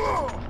Whoa!